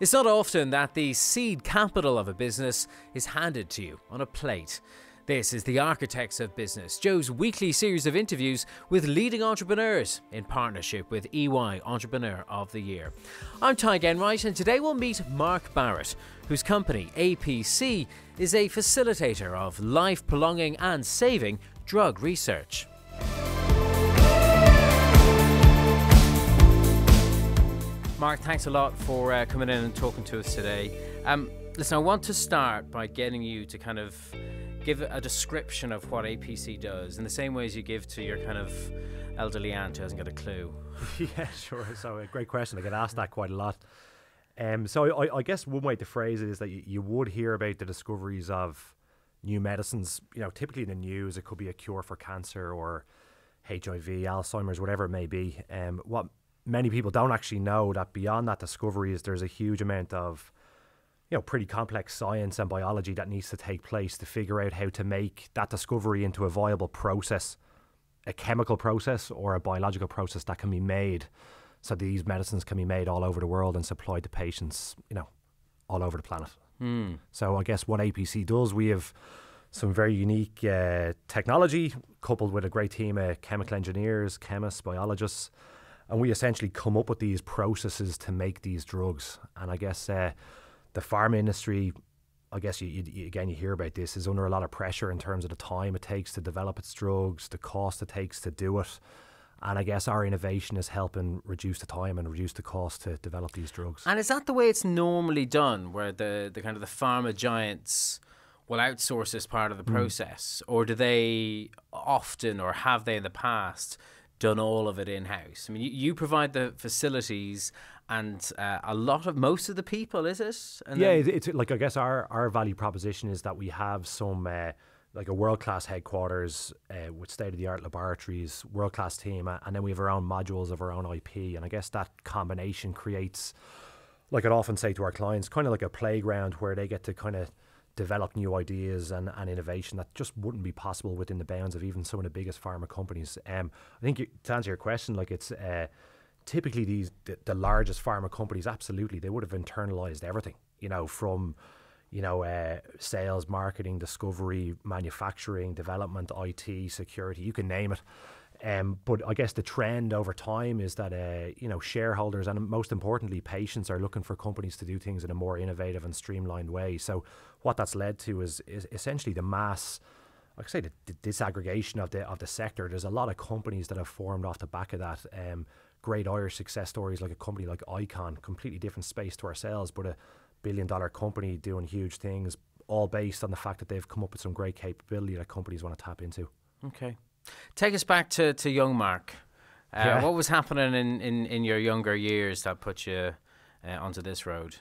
It's not often that the seed capital of a business is handed to you on a plate. This is the Architects of Business, Joe's weekly series of interviews with leading entrepreneurs in partnership with EY Entrepreneur of the Year. I'm Tadhg Enright, and today we'll meet Mark Barrett, whose company, APC, is a facilitator of life prolonging and saving drug research. Mark, thanks a lot for uh, coming in and talking to us today. Um, listen, I want to start by getting you to kind of give a description of what APC does in the same way as you give to your kind of elderly aunt who hasn't got a clue. yeah, sure. So, a great question. I get asked that quite a lot. Um, so, I, I guess one way to phrase it is that you, you would hear about the discoveries of new medicines. You know, typically in the news, it could be a cure for cancer or HIV, Alzheimer's, whatever it may be. Um, what many people don't actually know that beyond that discovery is there's a huge amount of you know pretty complex science and biology that needs to take place to figure out how to make that discovery into a viable process a chemical process or a biological process that can be made so these medicines can be made all over the world and supplied to patients you know all over the planet mm. so i guess what apc does we have some very unique uh, technology coupled with a great team of chemical engineers chemists biologists and we essentially come up with these processes to make these drugs. And I guess uh, the pharma industry, I guess you, you, again you hear about this, is under a lot of pressure in terms of the time it takes to develop its drugs, the cost it takes to do it. And I guess our innovation is helping reduce the time and reduce the cost to develop these drugs. And is that the way it's normally done, where the, the kind of the pharma giants will outsource this part of the hmm. process, mm. or do they often, or have they in the past? Done all of it in house. I mean, you, you, provide the facilities and uh, a lot of most of the people, is it? And yeah, then... it's like I guess our our value proposition is that we have some. Uh, like a world class headquarters uh, with state of the art laboratories, world class team, and then we have our own modules of our own IP. And I guess that combination creates, like I'd often say to our clients, kind of like a playground where they get to kind of develop new ideas and, and innovation that just wouldn't be possible within the bounds of even some of the biggest pharma companies. Um, I think you, to answer your question, like it's uh, typically these the, the, largest pharma companies. Absolutely, they would have internalized everything. You know, from you know uh, sales, marketing, discovery, manufacturing, development, IT, security. You can name it. Um, but I guess the trend over time is that uh, you know shareholders and most importantly patients are looking for companies to do things in a more innovative and streamlined way. So what that's led to is, is essentially the mass, like I say, the, the, disaggregation of the of the sector. There's a lot of companies that have formed off the back of that. Um, great Irish success stories like a company like Icon, completely different space to ourselves, but a billion dollar company doing huge things, all based on the fact that they've come up with some great capability that companies want to tap into. Okay. Take us back to, to young Mark. Uh, yeah. What was happening in, in, in your younger years that put you uh, onto this road?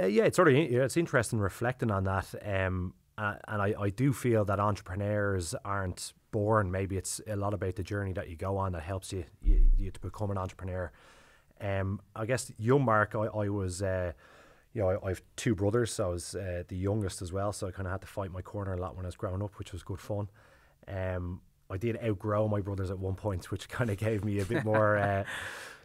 Uh, yeah, it's sort of it's interesting reflecting on that. Um, uh, and I, I do feel that entrepreneurs aren't born. Maybe it's a lot about the journey that you go on that helps you, you, you to become an entrepreneur. Um, I guess young Mark, I, I was, uh, you know, I, I, have two brothers, so I was uh, the youngest as well. So I kind of had to fight my corner a lot when I was growing up, which was good fun. Um, I did outgrow my brothers at one point, which kind of gave me a bit more, uh,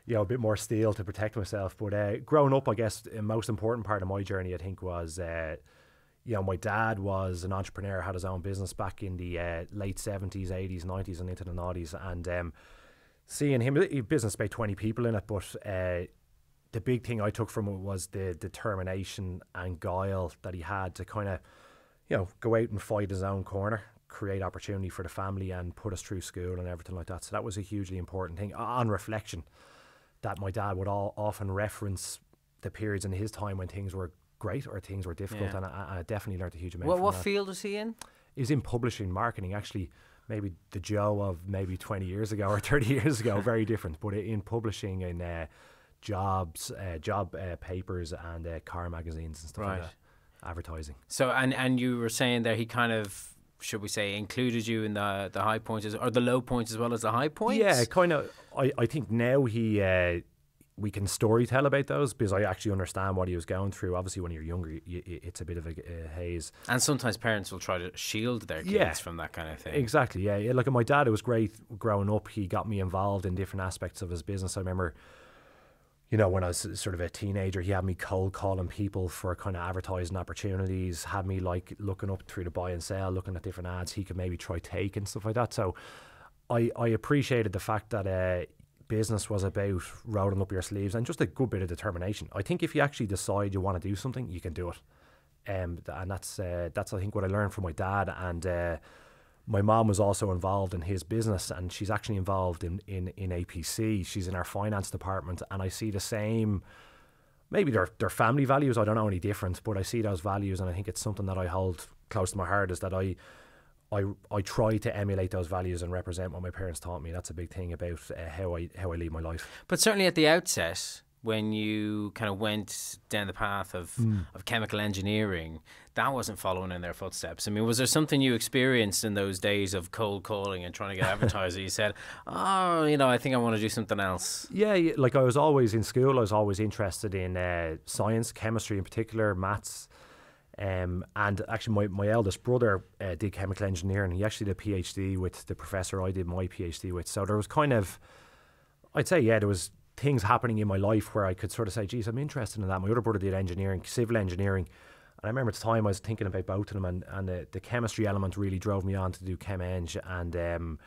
you know, a bit more steel to protect myself. But uh, growing up, I guess the most important part of my journey, I think, was, uh, you know, my dad was an entrepreneur, had his own business back in the uh, late seventies, eighties, nineties, and into the nineties, and um, seeing him, business about twenty people in it, but uh, the big thing I took from it was the determination and guile that he had to kind of, you know, go out and fight his own corner create opportunity for the family and put us through school and everything like that. So that was a hugely important thing. On reflection, that my dad would all often reference the periods in his time when things were great or things were difficult, yeah. and I, I, definitely learned a huge amount. What, field was he in? He's in publishing, marketing. Actually, maybe the Joe of maybe twenty years ago or thirty years ago, very different. But in publishing in uh, jobs, uh, job uh, papers, and uh, car magazines and stuff right. like that. Advertising. So, and and you were saying there, he kind of should we say, included you in the the high points or the low points as well as the high points? Yeah, kind of. I, I think now he uh, we can story tell about those because I actually understand what he was going through. Obviously, when you're younger, you, it's a bit of a, a, haze. And sometimes parents will try to shield their kids yeah, from that kind of thing. Exactly. Yeah. yeah. Like my dad, it was great growing up. He got me involved in different aspects of his business. I remember you know, when I was sort of a teenager, he had me cold calling people for kind of advertising opportunities, had me like looking up through the buy and sell, looking at different ads he could maybe try take and stuff like that. So I, I appreciated the fact that uh, business was about rolling up your sleeves and just a good bit of determination. I think if you actually decide you want to do something, you can do it. Um, and that's uh, that's I think what I learned from my dad and uh, my mom was also involved in his business and she's actually involved in, in, in APC. She's in our finance department and I see the same maybe their their family values, I don't know any different, but I see those values and I think it's something that I hold close to my heart is that I I I try to emulate those values and represent what my parents taught me. That's a big thing about uh, how I how I lead my life. But certainly at the outset, when you kind of went down the path of, mm. of chemical engineering, that wasn't following in their footsteps. I mean, was there something you experienced in those days of cold calling and trying to get advertisers? you said, oh, you know, I think I want to do something else. Yeah, like I was always in school, I was always interested in uh, science, chemistry in particular, maths. Um, and actually, my, my eldest brother uh, did chemical engineering. He actually did a PhD with the professor I did my PhD with. So there was kind of, I'd say, yeah, there was things happening in my life where I could sort of say, geez, I'm interested in that. My other brother did engineering, civil engineering. And I remember at the time I was thinking about both of them, and, and the, the chemistry element really drove me on to do chem eng. And um,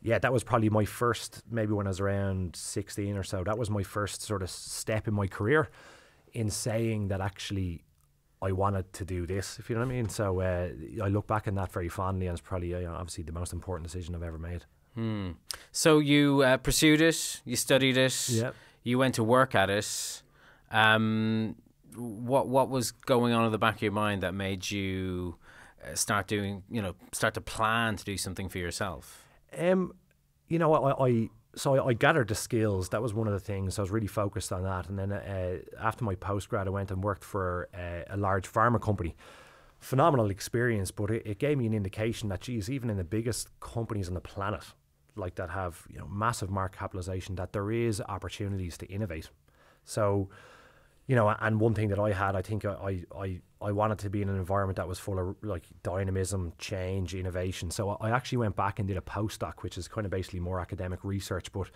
yeah, that was probably my first, maybe when I was around 16 or so, that was my first sort of step in my career in saying that actually I wanted to do this, if you know what I mean. So uh, I look back on that very fondly, and it's probably obviously the most important decision I've ever made. Hmm. So you uh, pursued it, you studied it, yep. you went to work at it. Um, what what was going on in the back of your mind that made you uh, start doing, you know, start to plan to do something for yourself? Um, you know, I, I so I, I, gathered the skills. That was one of the things. I was really focused on that. And then uh, after my postgrad, I went and worked for uh, a large pharma company phenomenal experience, but it, it, gave me an indication that, geez, even in the biggest companies on the planet, like that have you know massive market capitalization that there is opportunities to innovate. So, you know, and one thing that I had, I think I I I wanted to be in an environment that was full of like dynamism, change, innovation. So I actually went back and did a postdoc, which is kind of basically more academic research, but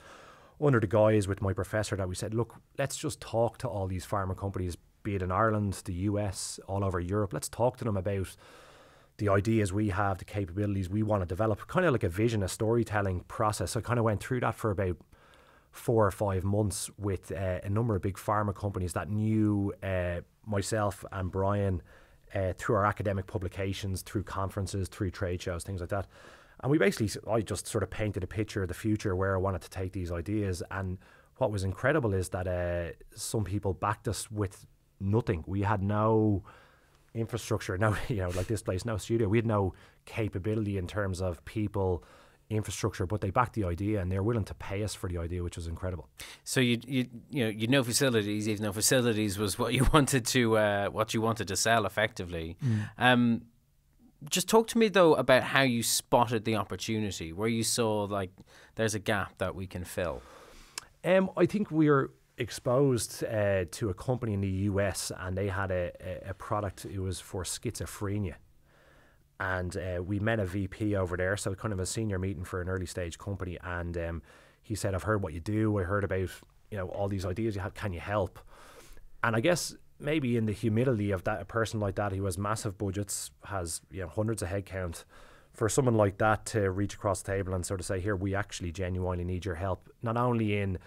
under the guise with my professor that we said, look, let's just talk to all these pharma companies, be it in Ireland, the US, all over Europe. Let's talk to them about the ideas we have, the capabilities we want to develop, kind of like a vision, a storytelling process. I kind of went through that for about four or five months with uh, a number of big pharma companies that knew uh, myself and Brian uh, through our academic publications, through conferences, through trade shows, things like that. And we basically, I just sort of painted a picture of the future where I wanted to take these ideas. And what was incredible is that uh, some people backed us with nothing. We had no infrastructure, no, you know, like this place, no studio. We had no capability in terms of people, infrastructure, but they backed the idea and they're willing to pay us for the idea, which was incredible. So you you you know you know facilities, even though facilities was what you wanted to uh, what you wanted to sell effectively. Mm. Um, just talk to me though about how you spotted the opportunity, where you saw like there's a gap that we can fill. Um, I think we are exposed uh, to a company in the US and they had a, a, product, it was for schizophrenia. And uh, we met a VP over there, so kind of a senior meeting for an early stage company. And um, he said, I've heard what you do. I heard about, you know, all these ideas you had. Can you help? And I guess maybe in the humility of that, a person like that who has massive budgets, has, you know, hundreds of headcount, for someone like that to reach across the table and sort of say, here, we actually genuinely need your help, not only in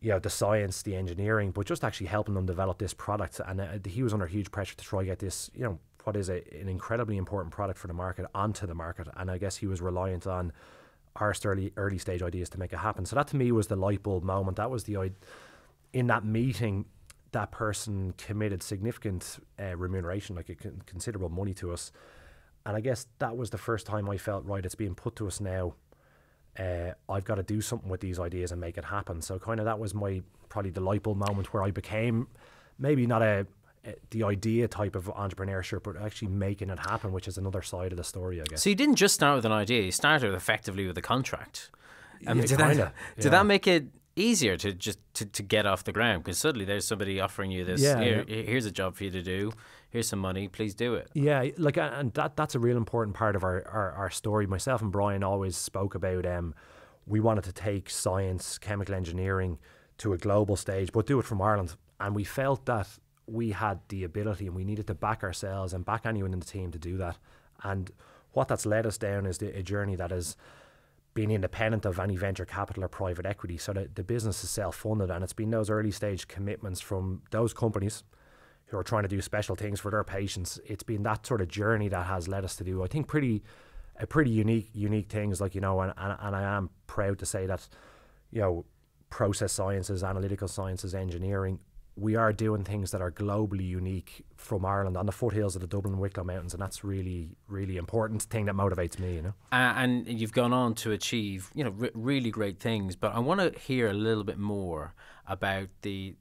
you know the science, the engineering, but just actually helping them develop this product. And uh, he was under huge pressure to try get this, you know, what is a, an incredibly important product for the market onto the market. And I guess he was reliant on our early early stage ideas to make it happen. So that to me was the light bulb moment. That was the in that meeting. That person committed significant uh, remuneration, like a considerable money to us, and I guess that was the first time I felt right. It's being put to us now uh, I've got to do something with these ideas and make it happen. So kind of that was my probably the light bulb moment where I became maybe not a, the idea type of entrepreneurship, but actually making it happen, which is another side of the story, I guess. So you didn't just start with an idea; you started effectively with a contract. Mean, yeah, did, kinda, that, yeah. did that make it easier to just to, to get off the ground? Because suddenly there's somebody offering you this. Yeah, Here, here's a job for you to do here's some money, please do it. Yeah, like and that that's a real important part of our, our, our story. Myself and Brian always spoke about um we wanted to take science, chemical engineering to a global stage, but do it from Ireland. And we felt that we had the ability and we needed to back ourselves and back anyone in the team to do that. And what that's led us down is the, a journey that has been independent of any venture capital or private equity. So that the business is self funded and it's been those early stage commitments from those companies who are trying to do special things for their patients. It's been that sort of journey that has led us to do, I think, pretty a pretty unique unique things. Like you know, and, and, and I am proud to say that, you know, process sciences, analytical sciences, engineering, we are doing things that are globally unique from Ireland on the foothills of the Dublin Wicklow Mountains, and that's really, really important thing that motivates me. You know, uh, and you've gone on to achieve, you know, r- really great things. But I want to hear a little bit more about the,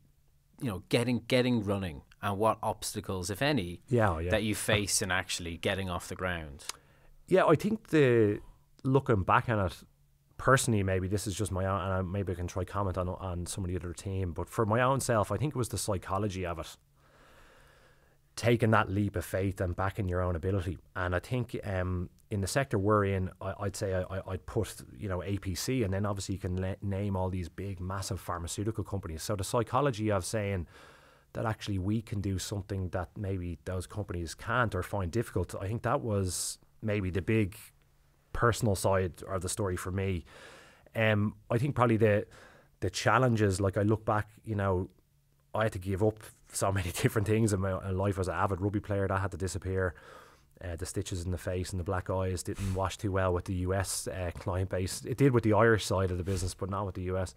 you know, getting getting running and what obstacles, if any, yeah, yeah. that you face in actually getting off the ground. Yeah, I think the looking back on it, personally, maybe this is just my own, and I, maybe I can try comment on on some of the other team. But for my own self, I think it was the psychology of it, taking that leap of faith and backing your own ability. And I think um, in the sector we're in, I, would say I, would put you know APC, and then obviously you can name all these big, massive pharmaceutical companies. So the psychology of saying that actually we can do something that maybe those companies can't or find difficult. I think that was maybe the big personal side of the story for me. Um, I think probably the the challenges, like I look back, you know, I had to give up so many different things in my life as an avid rugby player. That had to disappear. Uh, the stitches in the face and the black eyes didn't wash too well with the US uh, client base. It did with the Irish side of the business, but not with the US.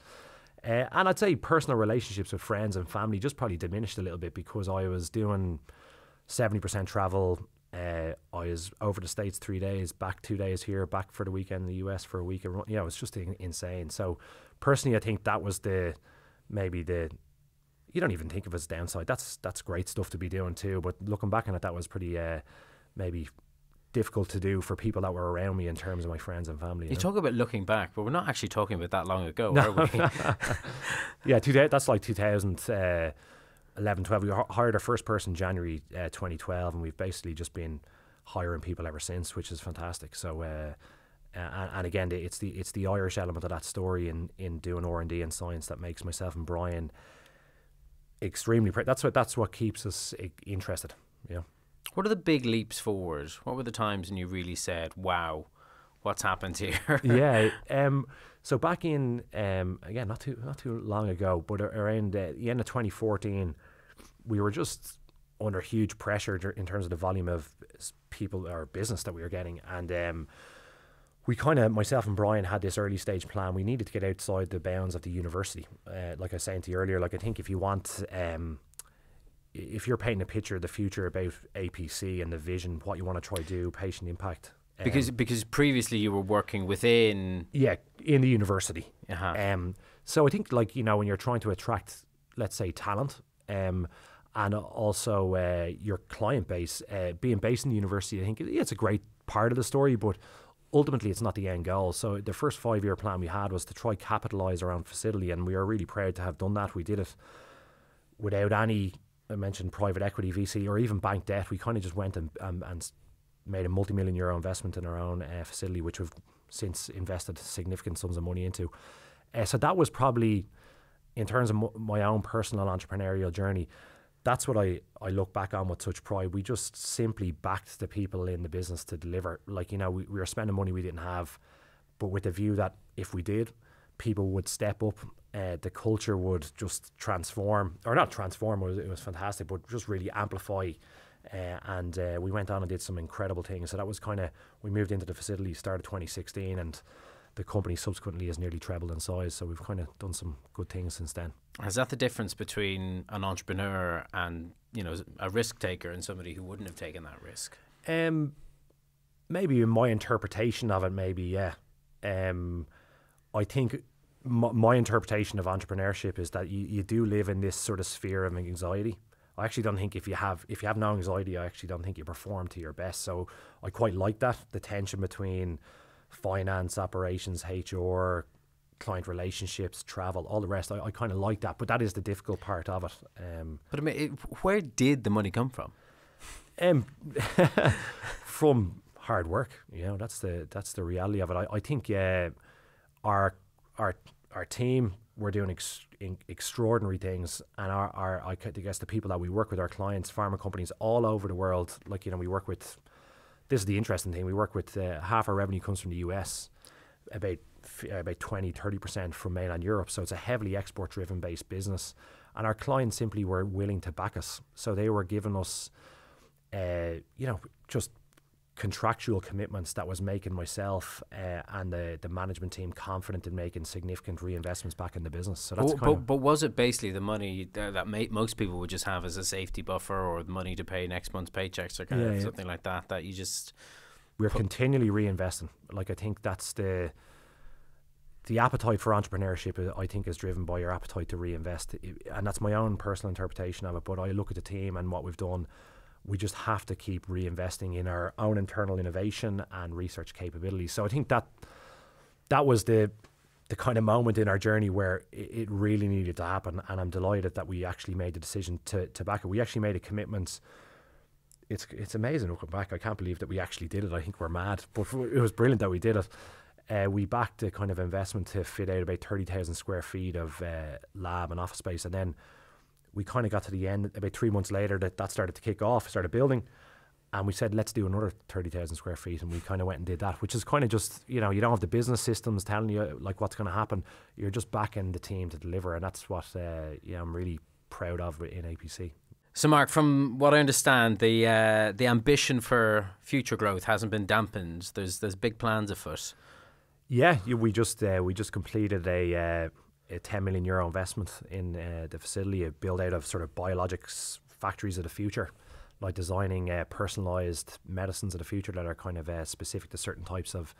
Uh, and I'd say personal relationships with friends and family just probably diminished a little bit because I was doing 70% travel, uh, I was over the states three days, back two days here, back for the weekend in the US for a week. And yeah, it was just insane. So personally, I think that was the maybe the you don't even think of as downside. That's that's great stuff to be doing too. But looking back on it, that was pretty uh, maybe difficult to do for people that were around me in terms of my friends and family. You, you know? talk about looking back, but we're not actually talking about that long ago, no. are we? yeah, two, that's like 2000. Uh, 11, 12. We hired our first person January uh, 2012, and we've basically just been hiring people ever since, which is fantastic. So, uh, and, and, again, it's the it's the Irish element of that story in in doing R and D and science that makes myself and Brian extremely. Pre- that's what that's what keeps us interested. Yeah. What are the big leaps forward? What were the times when you really said, "Wow, what's happened here?" yeah. Um, so back in um, again not too not too long ago, but around uh, the end of 2014, we were just under huge pressure in terms of the volume of people or business that we were getting, and um, we kind of myself and Brian had this early stage plan. We needed to get outside the bounds of the university. Uh, like I was saying to you earlier, like I think if you want. Um, if you're painting a picture of the future about APC and the vision, what you want to try to do, patient impact, because um, because previously you were working within yeah in the university. Uh-huh. Um, so I think like you know when you're trying to attract let's say talent, um, and also uh, your client base uh, being based in the university, I think yeah, it's a great part of the story, but ultimately it's not the end goal. So the first five year plan we had was to try capitalize around facility, and we are really proud to have done that. We did it without any I mentioned private equity, VC, or even bank debt. We kind of just went and, and, and made a multi-million euro investment in our own uh, facility, which we've since invested significant sums of money into. Uh, so that was probably, in terms of my own personal entrepreneurial journey, that's what I, I look back on with such pride. We just simply backed the people in the business to deliver. Like, you know, we, we were spending money we didn't have, but with the view that if we did, people would step up, uh, the culture would just transform, or not transform, it was, it was fantastic, but just really amplify uh, and uh, we went on and did some incredible things. So that was kind of we moved into the facility started 2016, and the company subsequently has nearly trebled in size. So we've kind of done some good things since then. Is that the difference between an entrepreneur and you know a risk taker and somebody who wouldn't have taken that risk? Um, maybe in my interpretation of it, maybe yeah. Um, I think my, my interpretation of entrepreneurship is that you, you do live in this sort of sphere of anxiety I actually don't think if you have if you have no anxiety, I actually don't think you perform to your best. So I quite like that the tension between finance, operations, HR, client relationships, travel, all the rest. I, I kind of like that, but that is the difficult part of it. Um, but I mean, it, where did the money come from? Um, from hard work. You know, that's the that's the reality of it. I, I think uh, our our our team we're doing ex- extraordinary things, and our, our I guess the people that we work with, our clients, pharma companies all over the world, like you know, we work with. This is the interesting thing. We work with uh, half our revenue comes from the US, about about 20, 30 percent from mainland Europe. So it's a heavily export driven based business, and our clients simply were willing to back us. So they were giving us, uh, you know, just contractual commitments that was making myself uh, and the, the management team confident in making significant reinvestments back in the business. So that's but, but, but, was it basically the money that, that may, most people would just have as a safety buffer or the money to pay next month's paychecks or kind yeah, of yeah. something like that that you just we're continually reinvesting. Like I think that's the the appetite for entrepreneurship. Uh, I think is driven by your appetite to reinvest, and that's my own personal interpretation of it. But I look at the team and what we've done we just have to keep reinvesting in our own internal innovation and research capabilities. So I think that that was the the kind of moment in our journey where it, really needed to happen, and I'm delighted that we actually made the decision to to back it. We actually made a commitment. It's it's amazing looking back. I can't believe that we actually did it. I think we're mad, but it was brilliant that we did it. Uh, we backed a kind of investment to fit out about thirty thousand square feet of uh, lab and office space, and then we kind of got to the end about three months later that that started to kick off, started building. And we said, let's do another 30,000 square feet. And we kind of went and did that, which is kind of just, you know, you don't have the business systems telling you like what's going to happen. You're just backing the team to deliver. And that's what, uh, yeah, I'm really proud of in APC. So, Mark, from what I understand, the uh, the ambition for future growth hasn't been dampened. There's there's big plans afoot. Yeah, we just uh, we just completed a uh, a 10 million euro investment in uh, the facility, a build out of sort of biologics factories of the future, like designing uh, personalized medicines of the future that are kind of uh, specific to certain types of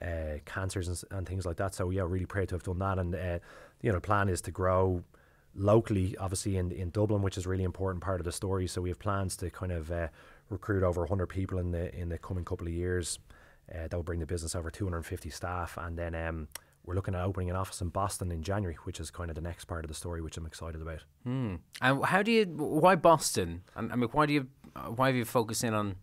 uh, cancers and, and, things like that. So yeah, really proud to have done that. And uh, you know, the plan is to grow locally, obviously in in Dublin, which is really important part of the story. So we have plans to kind of uh, recruit over 100 people in the in the coming couple of years. that will bring the business over 250 staff, and then. Um, we're looking at opening an office in Boston in January, which is kind of the next part of the story, which I'm excited about. Hmm. And how do you? Why Boston? And I mean, why do you? Why have you focused in on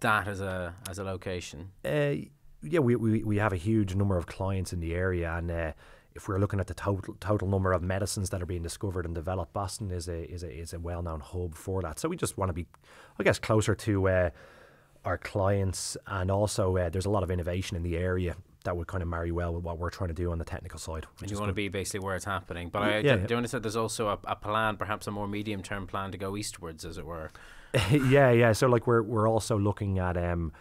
that as a as a location? Uh, yeah, we, we we have a huge number of clients in the area, and uh, if we're looking at the total total number of medicines that are being discovered and developed, Boston is a is a is a well known hub for that. So we just want to be, I guess, closer to. Uh, our clients and also uh, there's a lot of innovation in the area that would kind of marry well with what we're trying to do on the technical side. And you want good. to be basically where it's happening. But I yeah, do, want to say there's also a, a, plan, perhaps a more medium term plan to go eastwards, as it were? yeah, yeah. So like we're we're also looking at um,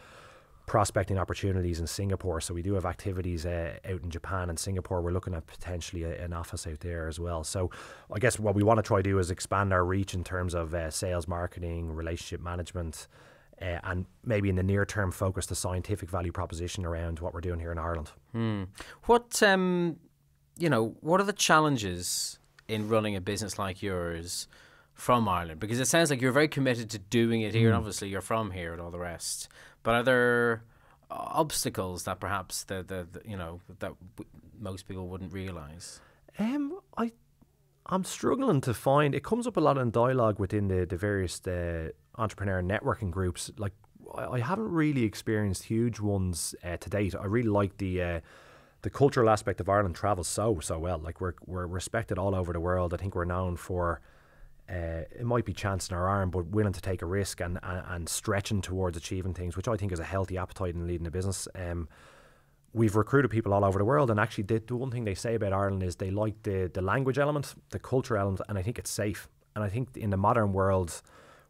prospecting opportunities in Singapore. So we do have activities uh, out in Japan and Singapore. We're looking at potentially a, an office out there as well. So I guess what we want to try to do is expand our reach in terms of uh, sales, marketing, relationship management uh, and maybe in the near term focus the scientific value proposition around what we're doing here in Ireland. Hmm. What um, you know, what are the challenges in running a business like yours from Ireland? Because it sounds like you're very committed to doing it here, mm. and hmm. obviously you're from here and all the rest. But are there obstacles that perhaps the, the, the you know that w- most people wouldn't realize? Um, I I'm struggling to find. It comes up a lot in dialogue within the the various uh, entrepreneur networking groups. Like I, haven't really experienced huge ones uh, to date. I really like the. Uh, the cultural aspect of Ireland travels so so well. Like we're we're respected all over the world. I think we're known for uh, it might be chance in our arm, but willing to take a risk and, and, and stretching towards achieving things, which I think is a healthy appetite in leading a business. Um, we've recruited people all over the world, and actually, the, the one thing they say about Ireland is they like the the language element, the culture element, and I think it's safe. And I think in the modern world,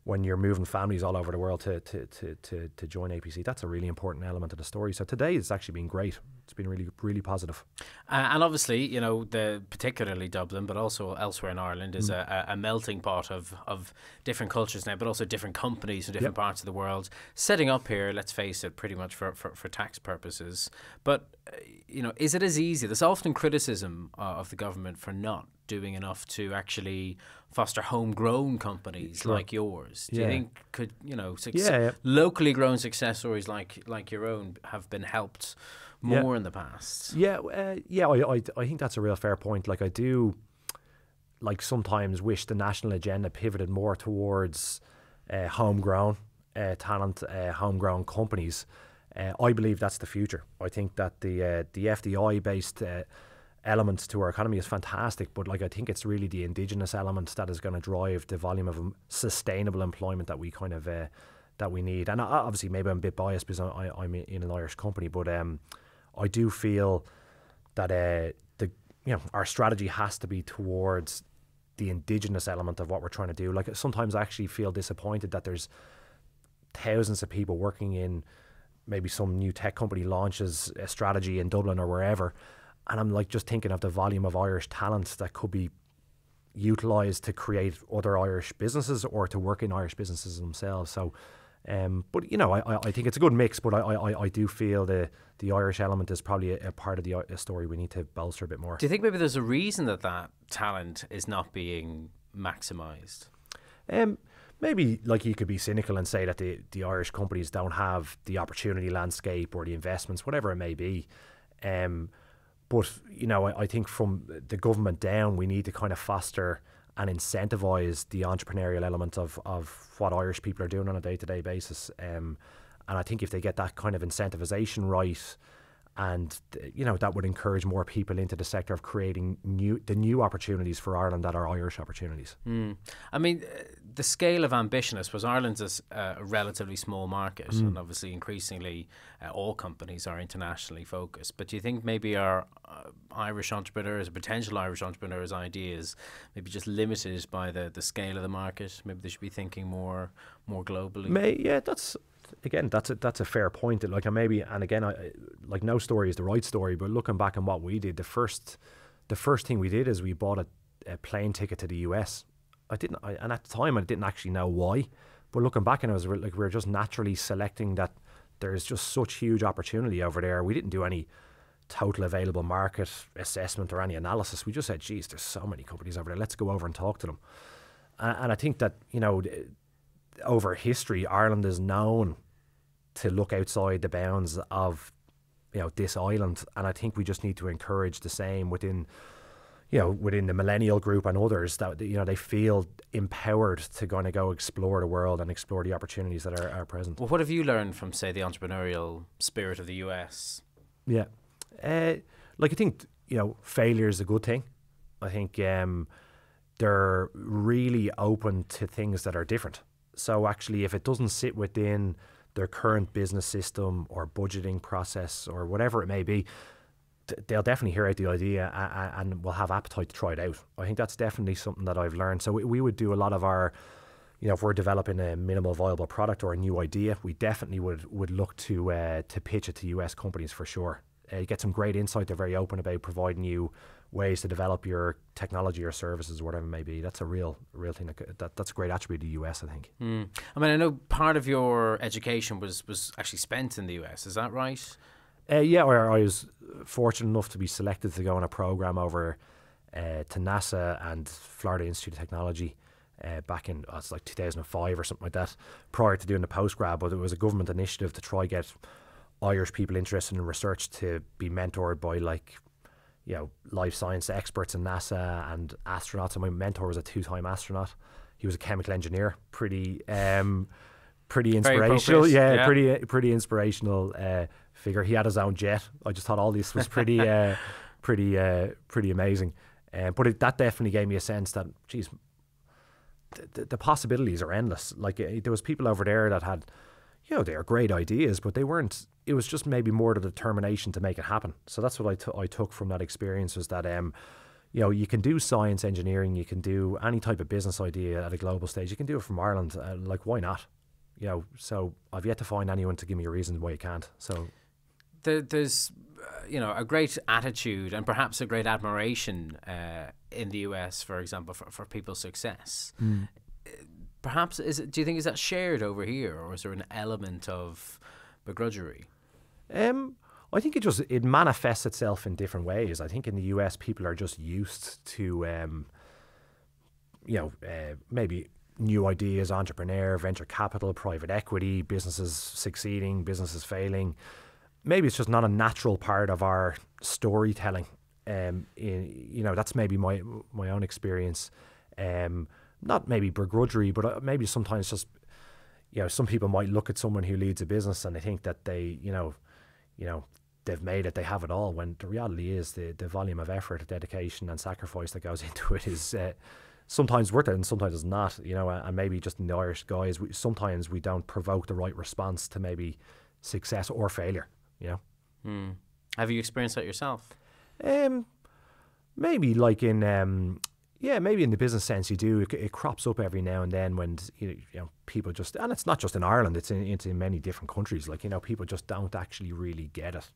when you're moving families all over the world to, to, to, to, to join APC. That's a really important element of the story. So today it's actually been great. It's been really, really positive. Uh, and obviously, you know, the particularly Dublin, but also elsewhere in Ireland, is mm. a, a, melting pot of, of different cultures now, but also different companies from different yep. parts of the world. Setting up here, let's face it, pretty much for, for, for tax purposes. But, uh, you know, is it as easy? There's often criticism uh, of the government for not doing enough to actually foster homegrown companies sure. like yours? Do yeah. you think could you know success, yeah, yeah. locally grown success stories like like your own have been helped more in the past? Yeah, uh, yeah, I, I I think that's a real fair point. Like I do, like sometimes wish the national agenda pivoted more towards uh, homegrown uh, talent, uh, homegrown companies. Uh, I believe that's the future. I think that the uh, the FDI based elements to our economy is fantastic, but like I think it's really the indigenous element that is going to drive the volume of sustainable employment that we kind of uh, that we need. And obviously, maybe I'm a bit biased because I, am in an Irish company, but um, I do feel that uh, the you know our strategy has to be towards the indigenous element of what we're trying to do. Like sometimes I actually feel disappointed that there's thousands of people working in maybe some new tech company launches a strategy in Dublin or wherever, and I'm like just thinking of the volume of Irish talent that could be utilized to create other Irish businesses or to work in Irish businesses themselves. So um, but you know, I, I think it's a good mix. But I, I, I do feel the the Irish element is probably a, a part of the a story we need to bolster a bit more. Do you think maybe there's a reason that that talent is not being maximised? Um, maybe like you could be cynical and say that the the Irish companies don't have the opportunity landscape or the investments, whatever it may be. Um, but you know, I, I think from the government down, we need to kind of foster and incentivize the entrepreneurial element of, of what Irish people are doing on a day to day basis. Um, and I think if they get that kind of incentivization right, and you know that would encourage more people into the sector of creating new the new opportunities for Ireland that are Irish opportunities. Mm. I mean, the scale of ambition, I suppose Ireland's a, a relatively small market, mm. and obviously increasingly uh, all companies are internationally focused. But do you think maybe our uh, Irish entrepreneurs, potential Irish entrepreneurs' ideas, maybe just limited by the, the scale of the market? Maybe they should be thinking more more globally. May, yeah, that's again, that's a that's a fair point. Like, maybe, and again, I like no story is the right story, but looking back on what we did, the first the first thing we did is we bought a, a plane ticket to the US. I didn't, I, and at the time, I didn't actually know why. But looking back, and it was like we were just naturally selecting that there's just such huge opportunity over there. We didn't do any total available market assessment or any analysis. We just said, geez, there's so many companies over there. Let's go over and talk to them. And, and I think that, you know, over history, Ireland is known to look outside the bounds of you know this island, and I think we just need to encourage the same within you know within the millennial group and others that you know they feel empowered to kind of go explore the world and explore the opportunities that are, are present. Well, what have you learned from say the entrepreneurial spirit of the US? Yeah, uh, like I think you know failure is a good thing. I think um, they're really open to things that are different. So actually, if it doesn't sit within their current business system or budgeting process or whatever it may be, they'll definitely hear out the idea and, will have appetite to try it out. I think that's definitely something that I've learned. So we, we would do a lot of our, you know, if we're developing a minimal viable product or a new idea, we definitely would would look to uh, to pitch it to US companies for sure. Uh, you get some great insight. They're very open about providing you ways to develop your technology or services, whatever it may be. That's a real, real thing. That, that that's a great attribute of the US, I think. Mm. I mean, I know part of your education was was actually spent in the US. Is that right? Uh, yeah, I was fortunate enough to be selected to go on a program over uh, to NASA and Florida Institute of Technology. Uh, back in oh, it's like 2005 or something like that prior to doing the postgrad but it was a government initiative to try get Irish people interested in research to be mentored by like you know, life science experts in NASA and astronauts. And my mentor was a two-time astronaut. He was a chemical engineer. Pretty, um, pretty inspirational. Yeah, yeah, pretty, pretty inspirational uh, figure. He had his own jet. I just thought all this was pretty, uh, pretty, uh, pretty amazing. Um, but it, that definitely gave me a sense that, geez, the, the possibilities are endless. Like uh, there was people over there that had you know, they are great ideas, but they weren't. It was just maybe more the determination to make it happen. So that's what I, t- I took from that experience was that, um, you know, you can do science engineering, you can do any type of business idea at a global stage. You can do it from Ireland. Uh, like, why not? You know, so I've yet to find anyone to give me a reason why you can't. So there, there's, uh, you know, a great attitude and perhaps a great admiration uh, in the US, for example, for, for people's success. Mm perhaps is it, do you think is that shared over here, or is there an element of begrudgery? Um, I think it just it manifests itself in different ways. I think in the US, people are just used to, um, you know, uh, maybe new ideas, entrepreneur, venture capital, private equity, businesses succeeding, businesses failing. Maybe it's just not a natural part of our storytelling. Um, in, you know, that's maybe my my own experience. Um, not maybe begrudgery, but uh, maybe sometimes just you know some people might look at someone who leads a business and they think that they you know you know they've made it, they have it all. When the reality is the the volume of effort, dedication, and sacrifice that goes into it is. Uh, sometimes worth it and sometimes it's not, you know, and maybe just in the Irish guys, we, sometimes we don't provoke the right response to maybe success or failure, you know. Hmm. Have you experienced that yourself? Um, maybe like in um, yeah, maybe in the business sense you do. It, it crops up every now and then when you know, people just, and it's not just in Ireland. It's in it's in many different countries. Like you know, people just don't actually really get it.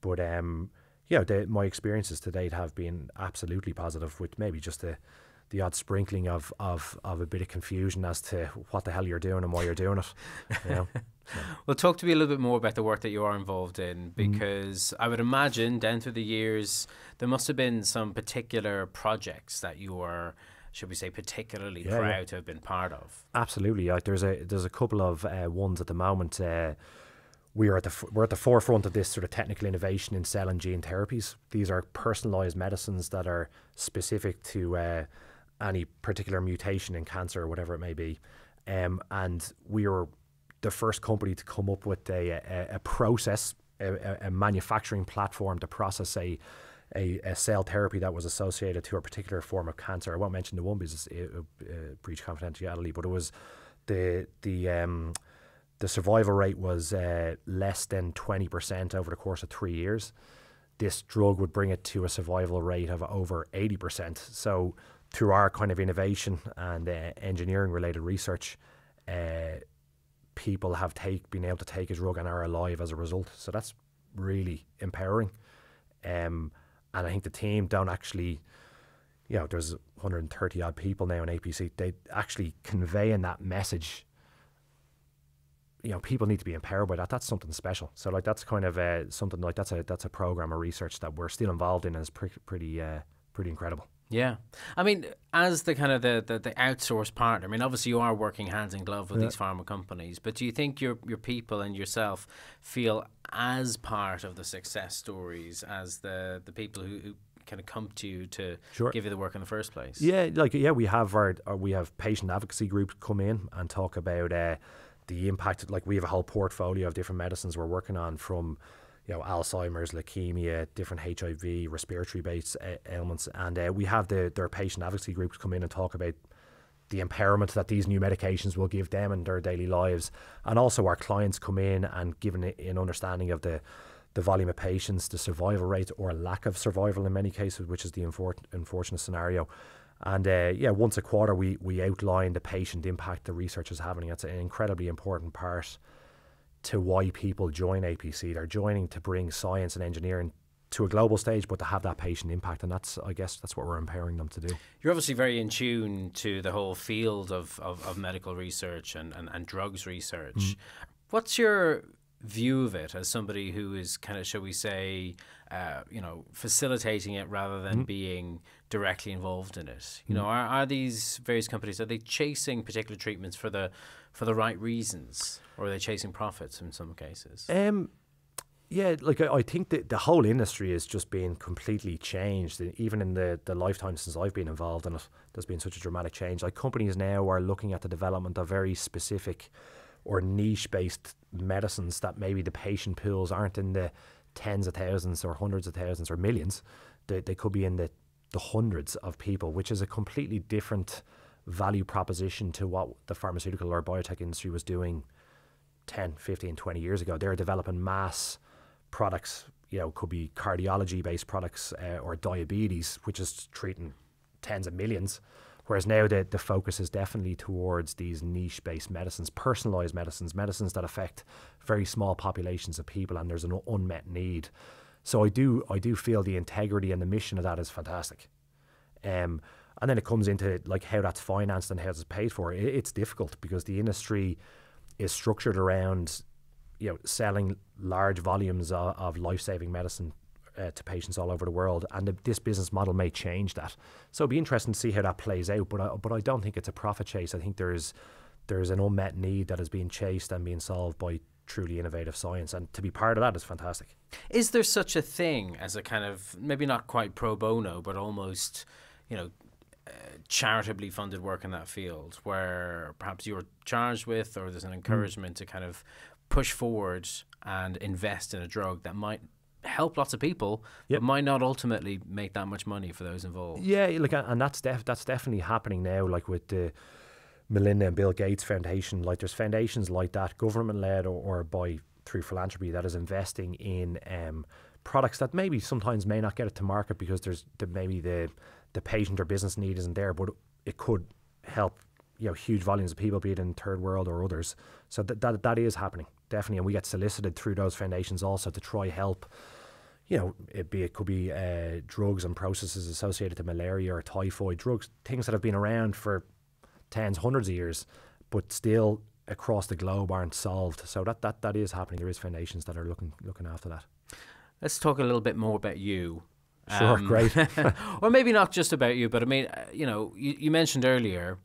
But um, yeah, the, my experiences to date have been absolutely positive. With maybe just the the odd sprinkling of, of, of a bit of confusion as to what the hell you're doing and why you're doing it. You know? Well, talk to me a little bit more about the work that you are involved in, mm-hmm. because mm. I would imagine down through the years there must have been some particular projects that you were, should we say, particularly yeah, proud yeah. to have been part of. Absolutely, like there's a there's a couple of uh, ones at the moment. Uh, we are at the we're at the forefront of this sort of technical innovation in cell and gene therapies. These are personalized medicines that are specific to uh, any particular mutation in cancer or whatever it may be. Um, and we were the first company to come up with a, a, a process, a, a, manufacturing platform to process a, a, cell therapy that was associated to a particular form of cancer. I won't mention the one because it, it, breach confidentiality, but it was the the um, the survival rate was uh, less than twenty percent over the course of three years. This drug would bring it to a survival rate of over eighty percent. So through our kind of innovation and uh, engineering related research, uh, people have take been able to take his drug and are alive as a result. So that's really empowering. Um, and I think the team don't actually, you know, there's 130 odd people now in APC. They actually conveying that message. You know, people need to be empowered by that. That's something special. So, like, that's kind of uh, something like that's a that's a program of research that we're still involved in, and is pre- pretty uh, pretty incredible. Yeah, I mean, as the kind of the, the, the outsourced partner, I mean, obviously you are working hands in glove with yeah. these pharma companies, but do you think your your people and yourself feel as part of the success stories as the the people who, who kind of come to you to sure. give you the work in the first place? Yeah, like yeah, we have our, our we have patient advocacy groups come in and talk about uh, the impact. Like we have a whole portfolio of different medicines we're working on from you know Alzheimer's, leukemia, different HIV, respiratory based uh, ailments, and uh, we have the their patient advocacy groups come in and talk about the impairment that these new medications will give them in their daily lives, and also our clients come in and give an, an understanding of the the volume of patients, the survival rate or lack of survival in many cases, which is the infor- unfortunate scenario. And uh, yeah, once a quarter we we outline the patient impact the research is having. It's an incredibly important part to why people join APC. They're joining to bring science and engineering to a global stage, but to have that patient impact, and that's I guess that's what we're empowering them to do. You're obviously very in tune to the whole field of, of, of medical research and, and, and drugs research. Mm. What's your view of it as somebody who is kind of, shall we say, uh, you know, facilitating it rather than mm. being directly involved in it? You mm. know, are, are these various companies are they chasing particular treatments for the for the right reasons, or are they chasing profits in some cases? Um, yeah, like I, I think that the whole industry is just being completely changed. Even in the, the lifetime since I've been involved in it, there's been such a dramatic change. Like companies now are looking at the development of very specific or niche based medicines that maybe the patient pools aren't in the tens of thousands or hundreds of thousands or millions. They, they could be in the, the hundreds of people, which is a completely different value proposition to what the pharmaceutical or biotech industry was doing 10, 15, 20 years ago. They're developing mass products, you know, could be cardiology based products uh, or diabetes, which is treating tens of millions. Whereas now the, the focus is definitely towards these niche based medicines, personalized medicines, medicines that affect very small populations of people and there's an unmet need. So I do I do feel the integrity and the mission of that is fantastic. Um, and then it comes into like how that's financed and how it's paid for. It, it's difficult because the industry is structured around you know selling large volumes of, of life saving medicine uh, to patients all over the world, and the, this business model may change that. So it'd be interesting to see how that plays out. But I, but I don't think it's a profit chase. I think there's there's an unmet need that is being chased and being solved by truly innovative science, and to be part of that is fantastic. Is there such a thing as a kind of maybe not quite pro bono, but almost you know charitably funded work in that field where perhaps you're charged with or there's an hmm. encouragement mm. to kind of push forward and invest in a drug that might help lots of people, Yep. but might not ultimately make that much money for those involved. Yeah, like, and that's def- that's definitely happening now. Like with the Melinda and Bill Gates Foundation, like there's foundations like that, government led or, or by through philanthropy, that is investing in um, products that maybe sometimes may not get it to market because there's the, maybe the the patient or business need isn't there, but it could help you know huge volumes of people, be it in third world or others. So that that, that is happening definitely, and we get solicited through those foundations also to try help you know, it be it could be uh, drugs and processes associated to malaria or typhoid, drugs, things that have been around for tens, hundreds of years, but still across the globe aren't solved. So that that, that is happening. There is foundations that are looking looking after that. Let's talk a little bit more about you. Sure, great. or maybe not just about you, but I mean, uh, you know, you, you mentioned earlier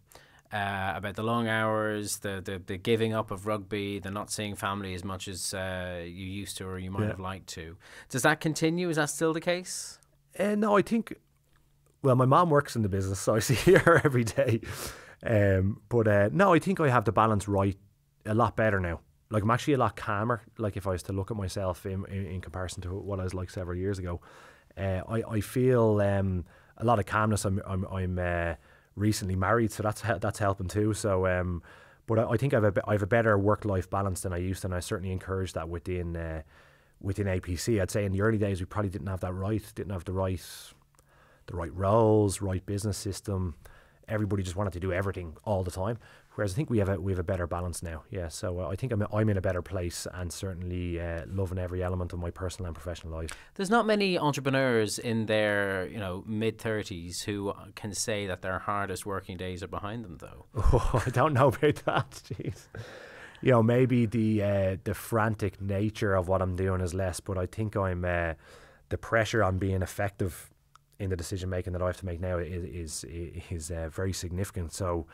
uh, about the long hours, the, the the giving up of rugby, the not seeing family as much as uh, you used to or you might Yeah. have liked to. Does that continue? Is that still the case? Uh, no, I think. Well, my mom works in the business, so I see her every day. Um, but uh, no, I think I have the balance right a lot better now. Like I'm actually a lot calmer. Like if I was to look at myself in in, in comparison to what I was like several years ago, uh, I I feel um, a lot of calmness. I'm I'm I'm uh, recently married, so that's that's helping too. So. Um, but I, I think I've a, be- I have a better work life balance than I used, to, and I certainly encourage that within uh, within APC. I'd say in the early days we probably didn't have that right, didn't have the right the right roles, right business system. Everybody just wanted to do everything all the time. Whereas I think we have a we have a better balance now. Yeah, so uh, I think I'm I'm in a better place and certainly uh, loving every element of my personal and professional life. There's not many entrepreneurs in their you know mid thirties who can say that their hardest working days are behind them, though. Oh, I don't know about that. Jeez. You know, maybe the uh, the frantic nature of what I'm doing is less, but I think I'm uh, the pressure on being effective in the decision making that I have to make now is is is uh, very significant. So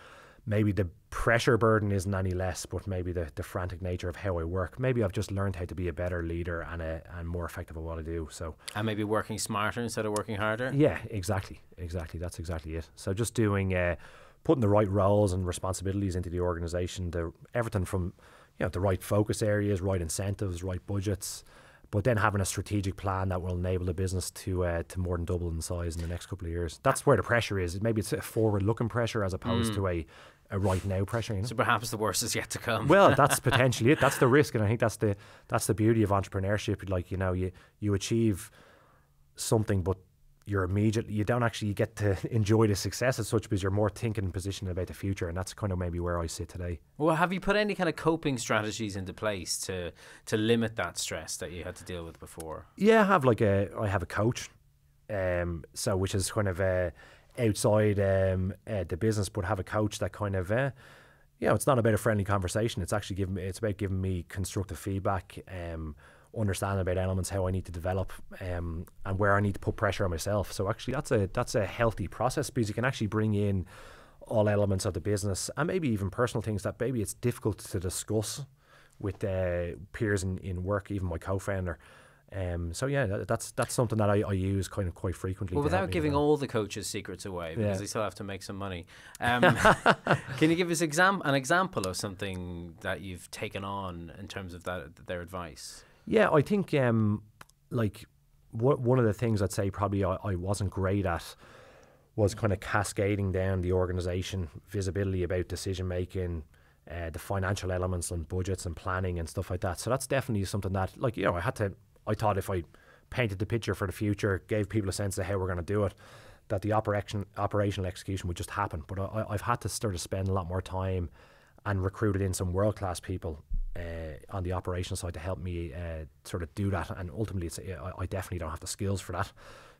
maybe the pressure burden isn't any less, but maybe the, the frantic nature of how I work. Maybe I've just learned how to be a better leader and a and more effective at what I do. So And maybe working smarter instead of working harder. yeah, exactly, exactly. That's exactly it. So just doing, uh, putting the right roles and responsibilities into the organisation, the everything from, you know, the right focus areas, right incentives, right budgets, but then having a strategic plan that will enable the business to uh, to more than double in size in the next couple of years. That's where the pressure is. Maybe it's a forward-looking pressure as opposed to a, a right now pressure. You know? So perhaps the worst is yet to come. Well, that's potentially it. That's the risk, and I think that's the that's the beauty of entrepreneurship. Like you know, you you achieve something, but you're immediately you don't actually get to enjoy the success as such because you're more thinking and positioned about the future, and that's kind of maybe where I sit today. Well, have you put any kind of coping strategies into place to to limit that stress that you had to deal with before? Yeah, I have like a I have a coach, um, so which is kind of uh, outside um uh, the business, but have a coach that kind of uh, you know, it's not about a friendly conversation. It's actually giving me, it's about giving me constructive feedback, um, understanding about elements, how I need to develop, um, and where I need to put pressure on myself. So actually, that's a that's a healthy process because you can actually bring in all elements of the business and maybe even personal things that maybe it's difficult to discuss with uh, peers in, in work, even my co-founder. Um, so yeah, that, that's that's something that I, I use kind of quite frequently. Well, without giving all the coaches' secrets away, because Yeah. they still have to make some money. Um, can you give us exam- an example of something that you've taken on in terms of that their advice? Yeah, I think um, like one of the things I'd say probably I, I wasn't great at was kind of cascading down the organization, visibility about decision making, uh, the financial elements and budgets and planning and stuff like that. So that's definitely something that, like, you know, I had to, I thought if I painted the picture for the future, gave people a sense of how we're going to do it, that the operation, operational execution would just happen. But I, I've had to sort of spend a lot more time and recruited in some world class people uh, on the operational side to help me uh, sort of do that. And ultimately, it's, I, I definitely don't have the skills for that.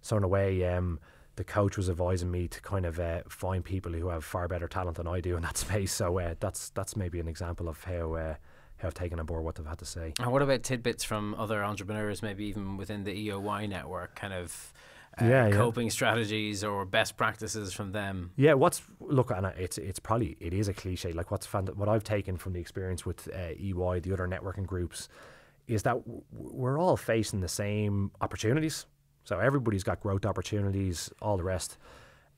So in a way, um, the coach was advising me to kind of uh, find people who have far better talent than I do in that space. So uh, that's that's maybe an example of how uh, I've taken on board what they've had to say. And what about tidbits from other entrepreneurs, maybe even within the EOY network, kind of uh, Yeah, yeah. coping strategies or best practices from them? Yeah, what's look, and it's it's probably it is a cliche. Like what's fan, what I've taken from the experience with uh, EY, the other networking groups, is that w- we're all facing the same opportunities. So everybody's got growth opportunities, all the rest,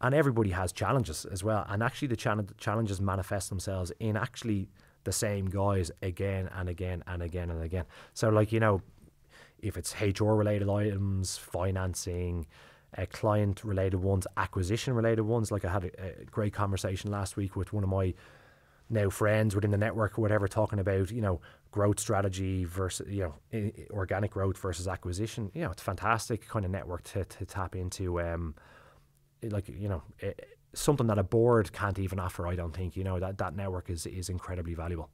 and everybody has challenges as well. And actually, the challenge challenges manifest themselves in actually the same guys again and again and again and again. So like you know, if it's HR related items, financing, uh, client related ones, acquisition related ones. Like I had a, a, great conversation last week with one of my now friends within the network or whatever, talking about you know growth strategy versus you know I- organic growth versus acquisition. You know, it's fantastic kind of network to to tap into. Um, like you know. It, something that a board can't even offer, I don't think. You know that that network is is incredibly valuable.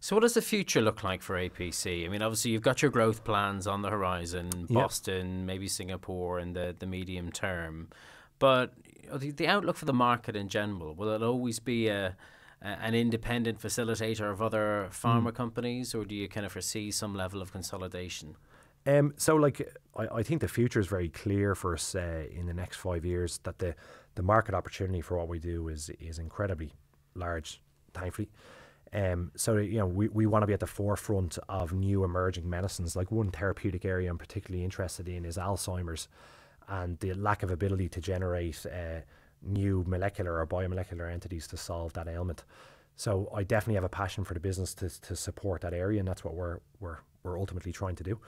So, what does the future look like for APC? I mean, obviously, you've got your growth plans on the horizon, Boston, maybe Singapore in the, the medium term. But the, the outlook for the market in general, will it always be a, a an independent facilitator of other pharma mm. companies, or do you kind of foresee some level of consolidation? Um, so, like, I, I think the future is very clear for us uh, in the next five years that the, the market opportunity for what we do is is incredibly large, thankfully. Um, so you know we, we want to be at the forefront of new emerging medicines. Like one therapeutic area I'm particularly interested in is Alzheimer's, and the lack of ability to generate uh, new molecular or biomolecular entities to solve that ailment. So I definitely have a passion for the business to, to support that area, and that's what we're we're we're ultimately trying to do.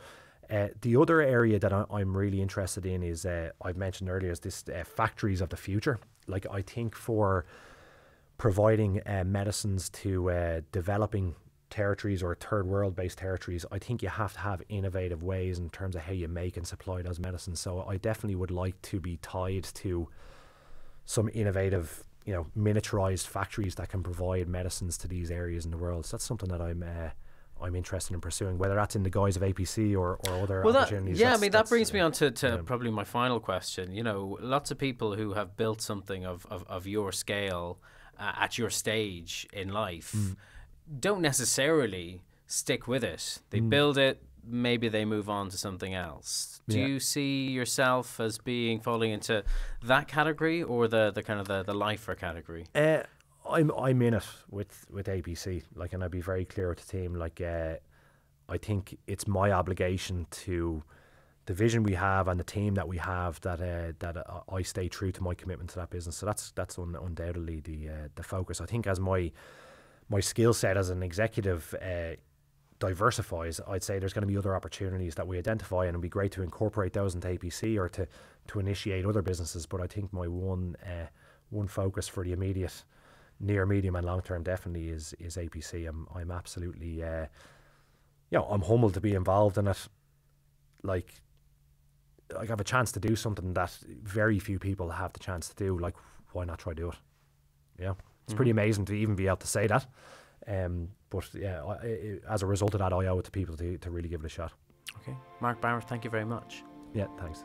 Uh, the other area that I, am really interested in is uh, I've mentioned earlier is this uh, factories of the future. Like I think for providing uh, medicines to uh, developing territories or third world based territories, I think you have to have innovative ways in terms of how you make and supply those medicines. So I definitely would like to be tied to some innovative, you know, miniaturized factories that can provide medicines to these areas in the world. So that's something that I'm. Uh, I'm interested in pursuing, whether that's in the guise of APC or, or other well opportunities. That, yeah, I mean that brings me on to, to yeah. probably my final question. You know, lots of people who have built something of, of, of your scale uh, at your stage in life mm. don't necessarily stick with it. They mm. build it, maybe they move on to something else. Do yeah. you see yourself as being falling into that category or the, the kind of the, the lifer category? Uh, I'm I'm in it with, with APC. Like, and I'd be very clear with the team. Like, uh, I think it's my obligation to the vision we have and the team that we have that uh, that uh, I stay true to my commitment to that business. So that's that's un- undoubtedly the uh, the focus. I think as my my skill set as an executive uh, diversifies, I'd say there's going to be other opportunities that we identify, and it'd be great to incorporate those into APC or to to initiate other businesses. But I think my one uh, one focus for the immediate, near, medium, and long term definitely is is APC. I'm I'm absolutely, uh, you know, I'm humbled to be involved in it. Like like I have a chance to do something that very few people have the chance to do. Like, why not try do it? Yeah, it's mm-hmm. pretty amazing to even be able to say that. Um, but yeah, I, I, as a result of that, I owe it to people to, to really give it a shot. Okay, Mark Barrett, thank you very much. Yeah, thanks.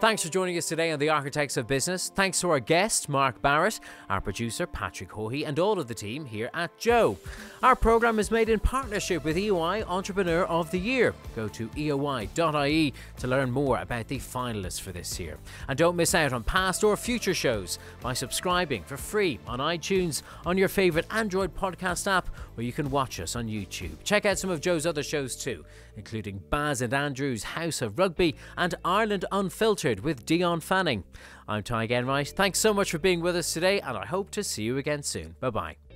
Thanks for joining us today on The Architects of Business. Thanks to our guest, Mark Barrett, our producer, Patrick Hohey, and all of the team here at Joe. Our programme is made in partnership with EOI Entrepreneur of the Year. Go to eoi.ie to learn more about the finalists for this year. And don't miss out on past or future shows by subscribing for free on iTunes, on your favourite Android podcast app, or you can watch us on YouTube. Check out some of Joe's other shows too, including Baz and Andrew's House of Rugby and Ireland Unfiltered with Dion Fanning. I'm Tadhg Enright. Thanks so much for being with us today, and I hope to see you again soon. Bye bye.